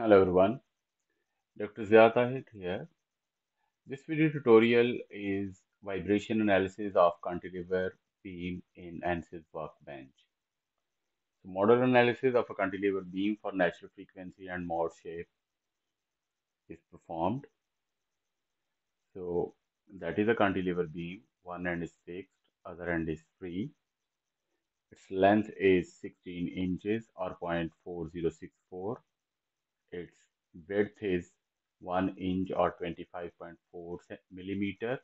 Hello everyone, Dr. Zia Tahir here. This video tutorial is vibration analysis of cantilever beam in ANSYS workbench. So modal analysis of a cantilever beam for natural frequency and mode shape is performed. So that is a cantilever beam. One end is fixed, other end is free. Its length is 16 inches or 0.4064. Its width is 1 inch or 25.4 millimeter.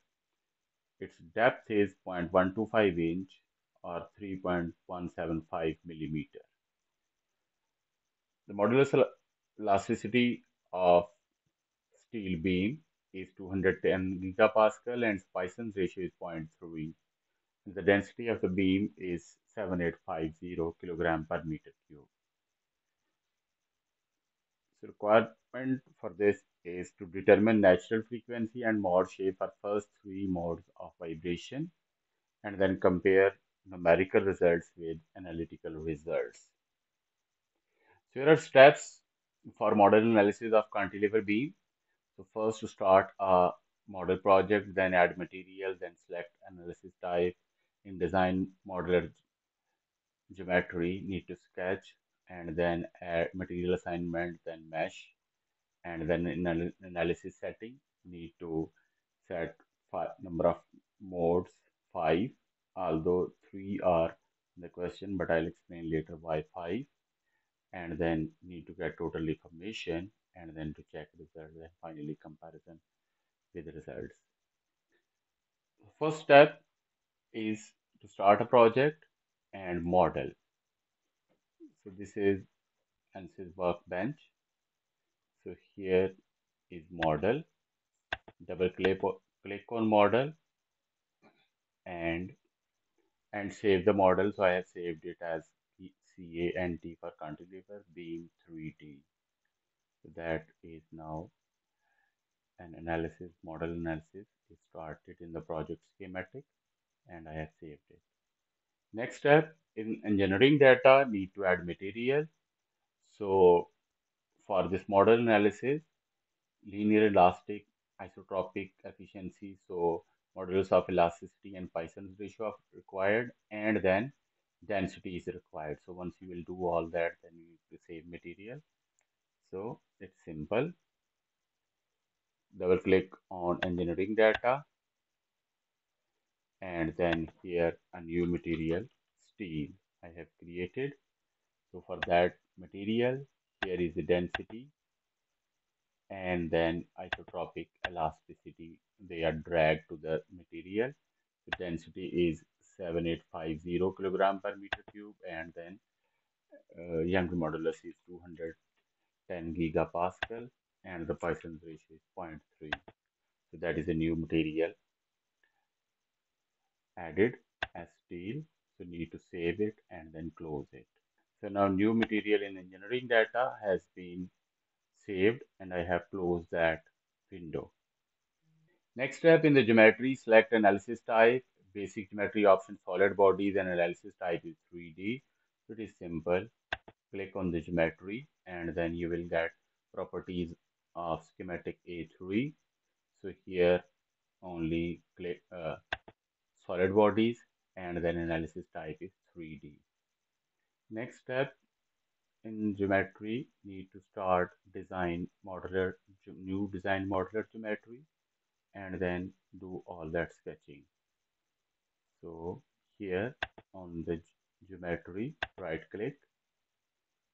Its depth is 0.125 inch or 3.175 millimeter. The modulus elasticity of steel beam is 210 gigapascal and Poisson's ratio is 0.3. The density of the beam is 7850 kilogram per meter cube. Requirement for this is to determine natural frequency and mode shape for first three modes of vibration and then compare numerical results with analytical results. So here are steps for modal analysis of cantilever beam. So first to start a model project, then add material, then select analysis type. In design modeler geometry, need to sketch and then add material assignment, then mesh, and then in analysis setting, need to set five, number of modes, five, although three are the question, but I'll explain later why five, and then need to get total information, and then to check results, and finally comparison with the results. First step is to start a project and model. So this is ANSYS workbench. So here is model. Double click, click on model and and save the model. So I have saved it as CANT for cantilever beam 3D. So that is now an analysis, modal analysis is started in the project schematic and I have saved it. Next step in engineering data need to add material. So for this modal analysis, linear elastic isotropic efficiency, so modulus of elasticity and Poisson's ratio are required, and then density is required. So once you will do all that, then you need to save material. So it's simple. Double click on engineering data and then here a new material steel I have created. So for that material here is the density and then isotropic elasticity. They are dragged to the material. The density is 7850 kilogram per meter cube and then uh, Young modulus is 210 gigapascal and the Poisson's ratio is 0.3 so that is a new material added as steel. So need to save it and then close it. So now new material in engineering data has been saved and I have closed that window. Next step in the geometry select analysis type. Basic geometry option solid bodies and analysis type is 3D so it is simple. Click on the geometry and then you will get properties of schematic A3 so here only click uh, solid bodies and then analysis type is 3D. Next step in geometry need to start design modeler new design modeler geometry and then do all that sketching. So here on the geometry right click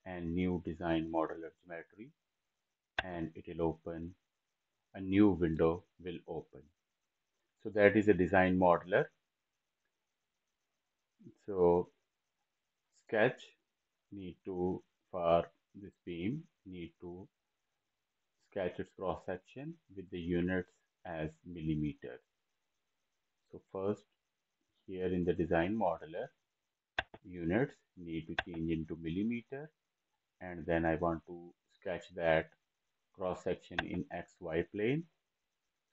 and new design modeler geometry and it will open a new window will open. So that is a design modeler so sketch need to for this beam need to sketch its cross section with the units as millimeters so first here in the design modeler units need to change into millimeter and then I want to sketch that cross section in xy plane.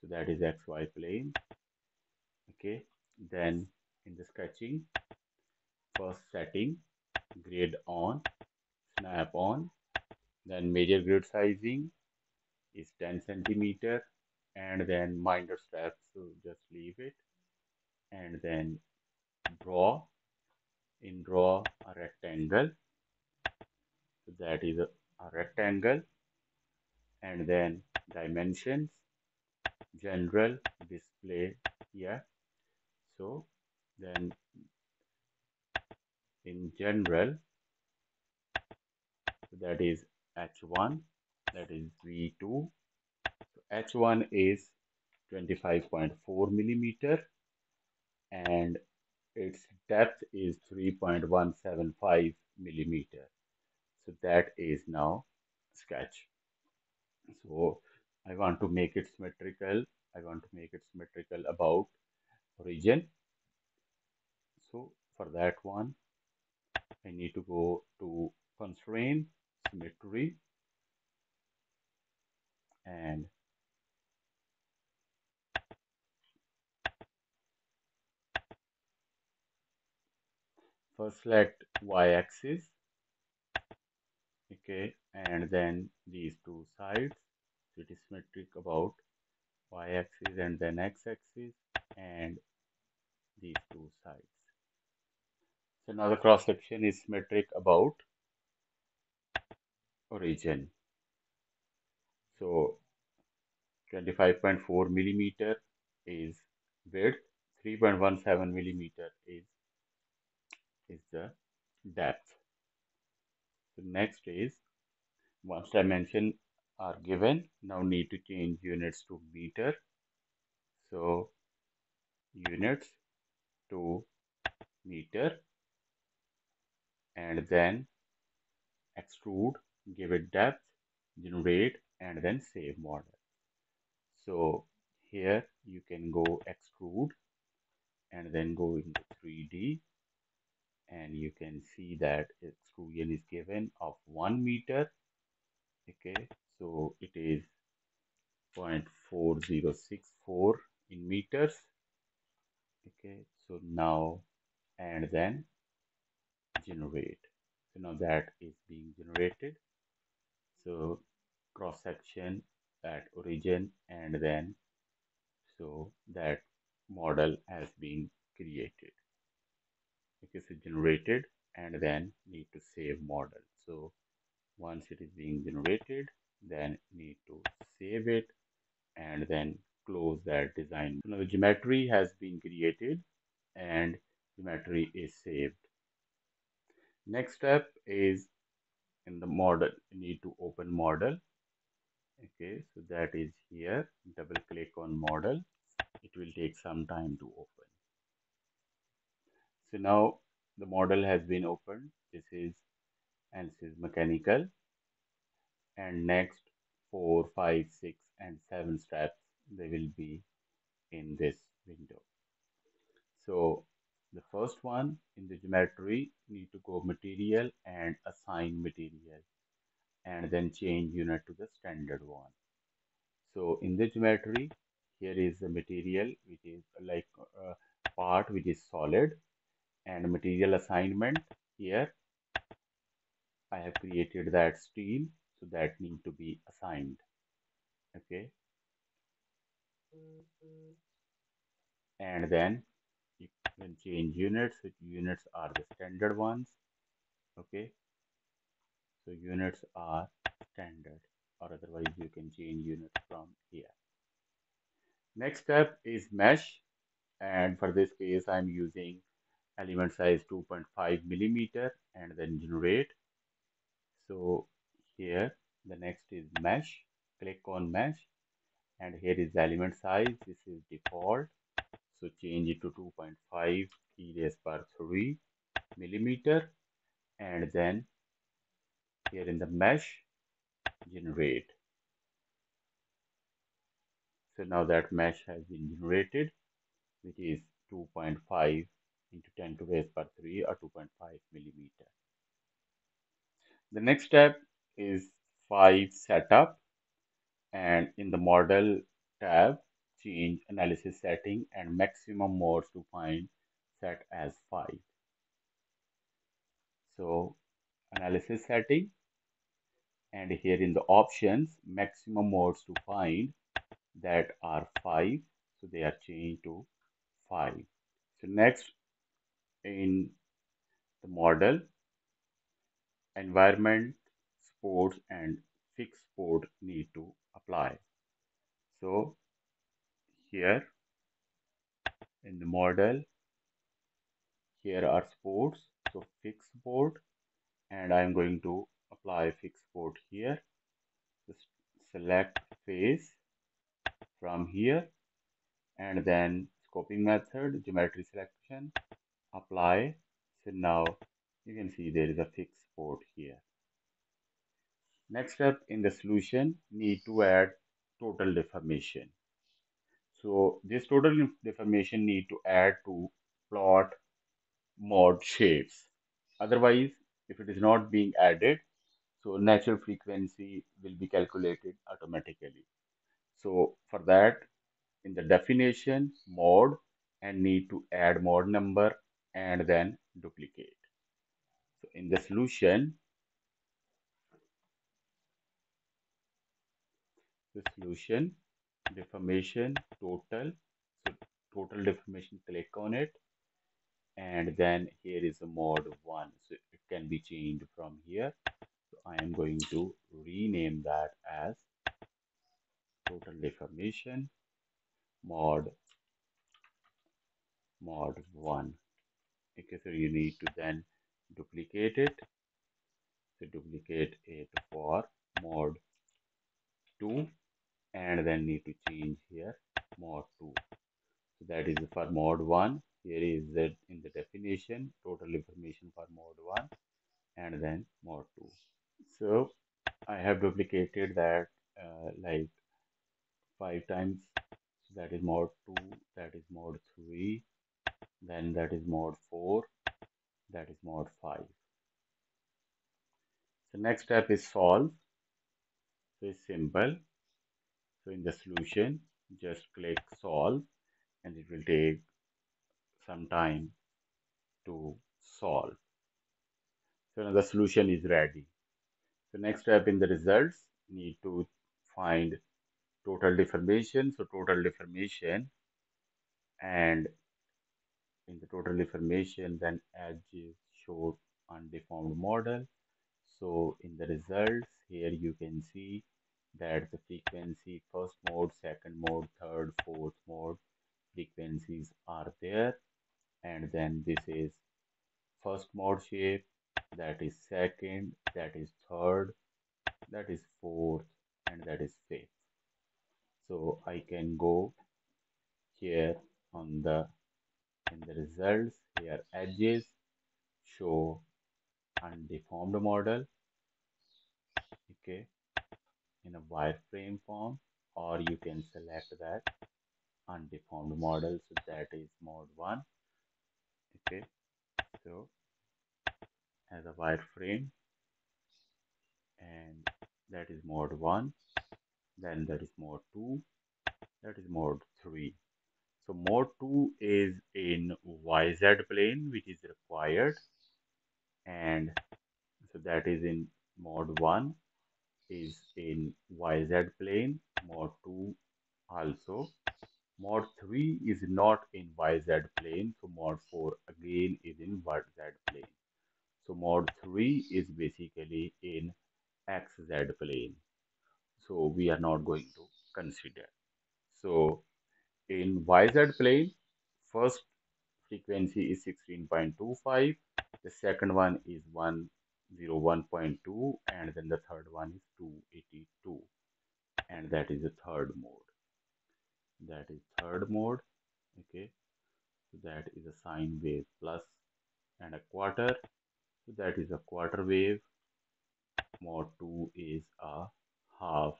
So that is xy plane. Okay then in the sketching first setting grade on snap on Then major grid sizing is 10 centimeter and then minor steps, so just leave it. And then draw, in draw a rectangle, so that is a, a rectangle. And then dimensions, general display here. So then general, that is H1, that is V2. So H1 is 25.4 millimeter and its depth is 3.175 millimeter. So that is now sketch. So I want to make it symmetrical. I want to make it symmetrical about origin. So for that one, I need to go to constraint symmetry and first select y-axis okay and then these two sides so it is symmetric about y-axis and then x-axis and these two sides so now the cross section is symmetric about origin. So 25.4 millimeter is width 3.17 millimeter is is the depth. So next is once dimension are given now need to change units to meter. So units to meter and then extrude give it depth generate and then save model. So here you can go extrude and then go into 3d and you can see that extrusion is given of 1 meter okay? So it is 0.4064 in meters okay? So now and then generate. So now that is being generated. So cross section at origin and then so that model has been created. Okay so generated and then need to save model. So once it is being generated then need to save it and then close that design. So now geometry has been created and geometry is saved next step is in the model. You need to open model. Okay so that is here. Double click on model. It will take some time to open. So now the model has been opened. This is and this is mechanical. And next four five six and seven steps they will be in this window. So the first one in the geometry need to go material and assign material and then change unit to the standard one. So in the geometry here is the material which is like a part which is solid and material assignment here. I have created that steel so that need to be assigned. Okay? And then you can change units so units are the standard ones okay? So units are standard or otherwise you can change units from here. Next step is mesh and for this case i'm using element size 2.5 millimeter and then generate. So here the next is mesh. Click on mesh and here is element size. This is default so change it to 2.5 e raised per 3 millimeter. And then here in the mesh generate. So now that mesh has been generated which is 2.5 into 10 to base per 3 or 2.5 millimeter. The next step is 5 setup. And in the model tab change analysis setting and maximum modes to find set as 5. So analysis setting and here in the options maximum modes to find that are 5 so they are changed to 5 so next in the model environment sports and fixed support need to apply so here in the model. Here are sports. So fixed support and I'm going to apply fixed support here. Just select face from here and then scoping method geometry selection apply. So now you can see there is a fixed support here. Next step in the solution need to add total deformation so this total deformation need to add to plot mod shapes. Otherwise if it is not being added so natural frequency will be calculated automatically. So for that in the definition mod and need to add mod number and then duplicate. So in the solution the solution deformation total. So total deformation click on it. And then here is a mod 1 so it can be changed from here. So I am going to rename that as total deformation mod mod 1 okay so you need to then duplicate it. So duplicate it for mod 2 and then need to change here mod 2 so that is for mod 1 here is that in the definition total information for mod 1 and then mod 2 so I have duplicated that uh, like five times. So that is mod 2 that is mod 3 then that is mod 4 that is mod 5 so next step is solve. So it's simple in the solution, just click solve and it will take some time to solve. So now the solution is ready. So next step in the results, need to find total deformation. So total deformation and in the total deformation then edges show undeformed model. So in the results here you can see that the frequency first mode second mode third fourth mode frequencies are there. And then this is first mode shape that is second that is third that is fourth and that is fifth. So i can go here on the in the results here edges show undeformed model. Okay in a wireframe form or you can select that undeformed model so that is mode 1 okay. So as a wireframe and that is mode 1 then that is mode 2 that is mode 3 so mode 2 is in YZ plane which is required. And so that is in mode 1 is in YZ plane, mod 2 also. Mod 3 is not in YZ plane, so mod 4 again is in YZ plane. So mod 3 is basically in XZ plane. So we are not going to consider. So in YZ plane, first frequency is 16.25, the second one is 1 01.2 and then the third one is 282 and that is the third mode. That is third mode okay? So that is a sine wave plus and a quarter. So that is a quarter wave. Mode 2 is a half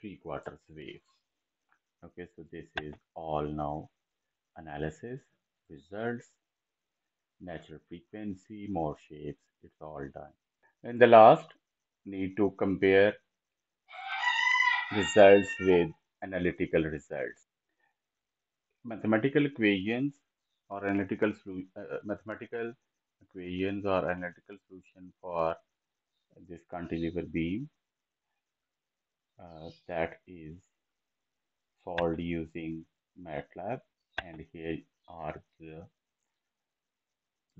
three quarters wave okay so this is all now analysis results natural frequency more shapes it's all done and the last, need to compare results with analytical results. Mathematical equations or analytical uh, mathematical equations or analytical solution for this cantilever beam uh, that is solved using MATLAB and here are the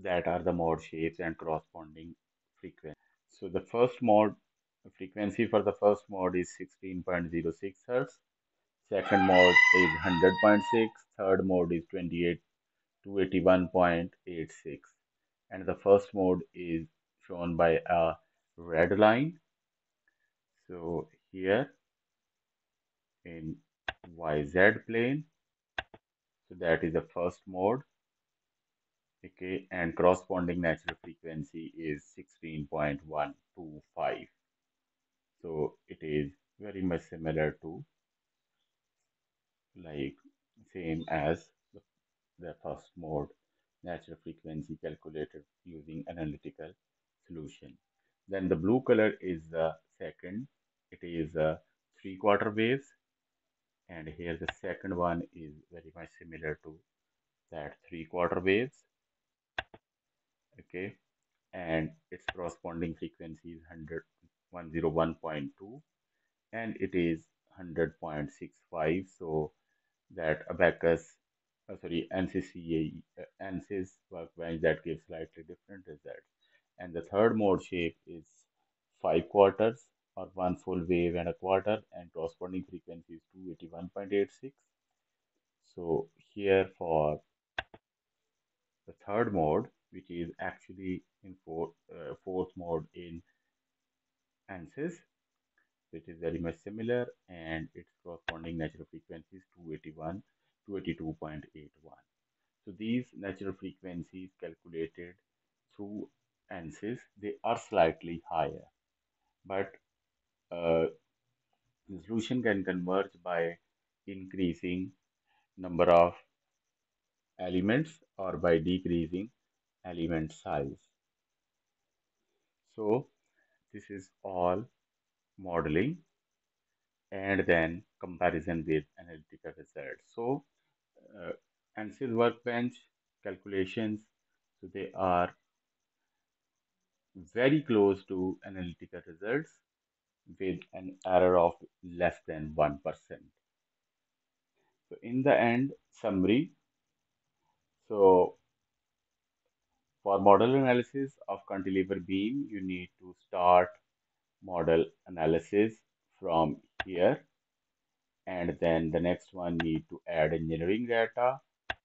that are the mode shapes and corresponding frequency. So the first mode frequency for the first mode is 16.06 Hertz, second mode is 100.6, third mode is 28 281.86 and the first mode is shown by a red line. So here in YZ plane, so that is the first mode okay and corresponding natural frequency is 16.125 so it is very much similar to like same as the, first mode natural frequency calculated using analytical solution. Then the blue color is the second. It is a three quarter waves and here the second one is very much similar to that three quarter waves okay? And its corresponding frequency is 100 101.2 and it is 100.65 so that Abaqus uh, sorry NCCA uh, ANSYS workbench that gives slightly different results. And the third mode shape is five quarters or one full wave and a quarter and corresponding frequency is 281.86 so here for the third mode which is actually in fourth, uh, fourth mode in ANSYS which is very much similar and its corresponding natural frequency is 281 282.81 so these natural frequencies calculated through ANSYS they are slightly higher. But uh, the solution can converge by increasing number of elements or by decreasing element size. So this is all modeling and then comparison with analytical results. So uh, ANSYS workbench calculations, so they are very close to analytical results with an error of less than 1%. So in the end, summary. So for modal analysis of cantilever beam, you need to start modal analysis from here. And then the next one you need to add engineering data.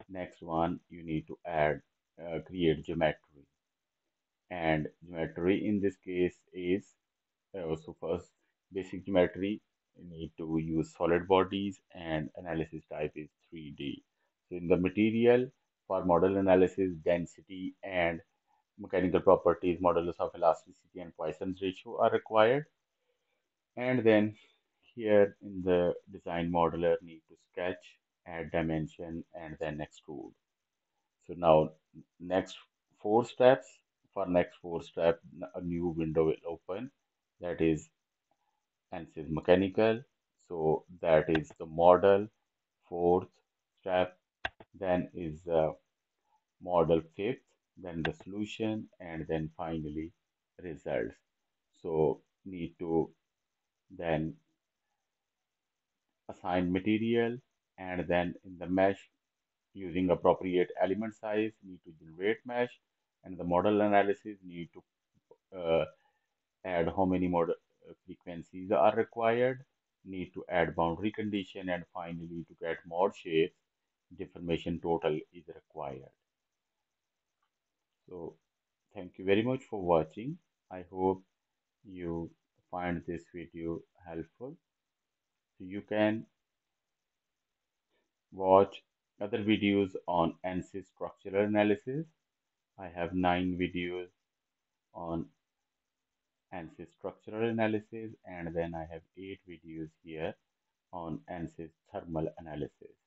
Next one, you need to add, uh, create geometry. And geometry in this case is uh, so first basic geometry you need to use solid bodies and analysis type is 3D. So in the material for modal analysis, density and mechanical properties, modulus of elasticity and Poisson's ratio are required. And then here in the design modeler need to sketch, add dimension and then extrude. So now next four steps for next four step a new window will open that is ANSYS mechanical so that is the model fourth step then is the model fifth then the solution and then finally results. So need to then assign material and then in the mesh using appropriate element size need to generate mesh and the modal analysis need to uh, add how many model uh, frequencies are required need to add boundary condition and finally to get more shapes deformation total is required. So thank you very much for watching. I hope you find this video helpful. So you can watch other videos on ANSYS structural analysis. I have nine videos on ANSYS structural analysis and then I have eight videos here on ANSYS thermal analysis.